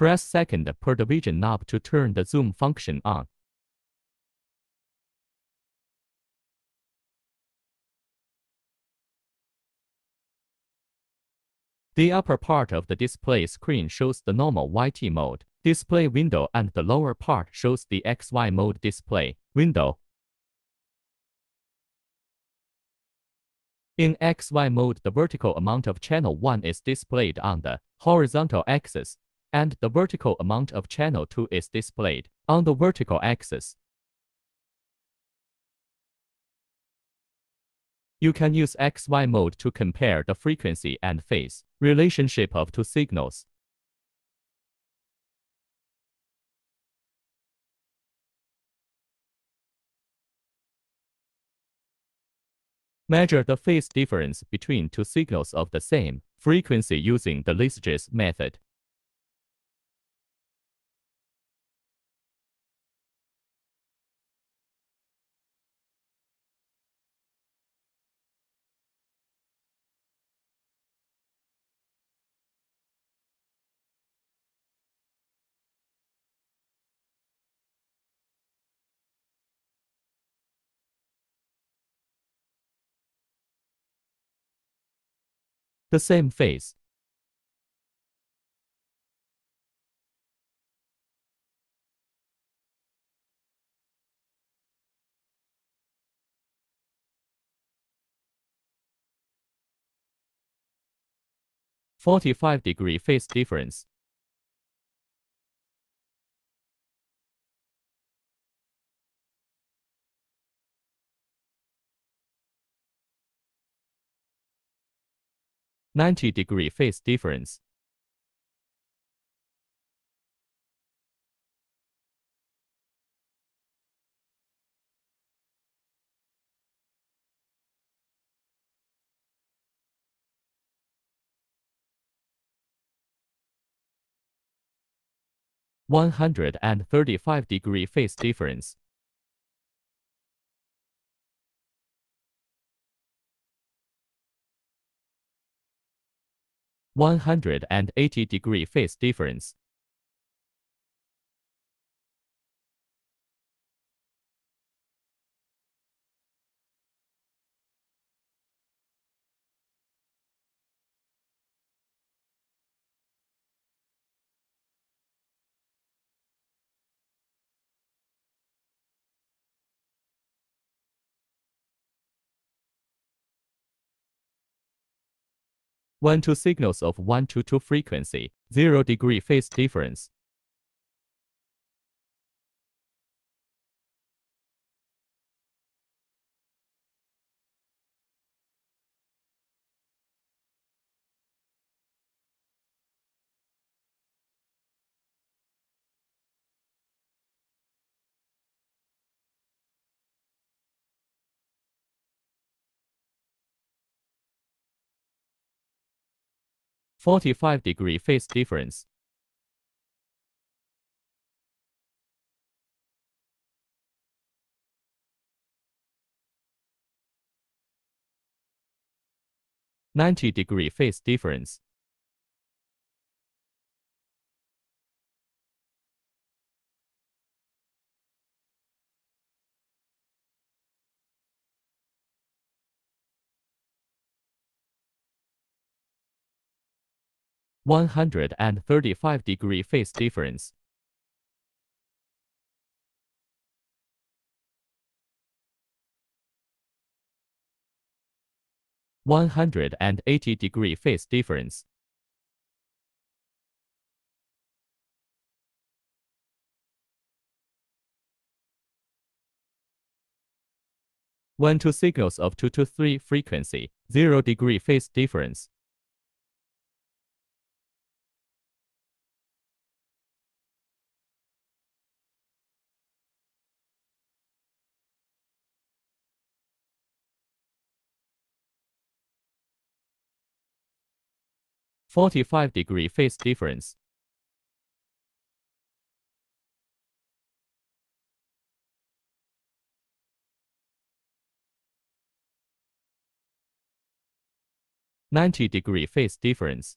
Press second per division knob to turn the zoom function on. The upper part of the display screen shows the normal YT mode display window and the lower part shows the XY mode display window. In XY mode, the vertical amount of channel 1 is displayed on the horizontal axis, and the vertical amount of channel 2 is displayed on the vertical axis. You can use XY mode to compare the frequency and phase relationship of two signals. Measure the phase difference between two signals of the same frequency using the Lissajous method. The same phase. Forty-five degree phase difference. 90 degree phase difference. One hundred and thirty-five degree phase difference. 180 degree phase difference. When two signals of 1 to 2 frequency, 0 degree phase difference. Forty-five degree phase difference. Ninety degree phase difference. One hundred and thirty-five degree phase difference. One hundred and eighty degree phase difference. When two signals of 2 to 3 frequency, 0 degree phase difference. 45 degree phase difference. Ninety degree phase difference.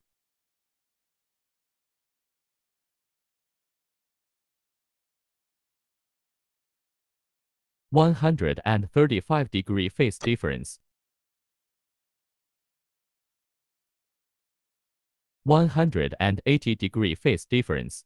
One hundred and thirty five degree phase difference. 180 degree phase difference.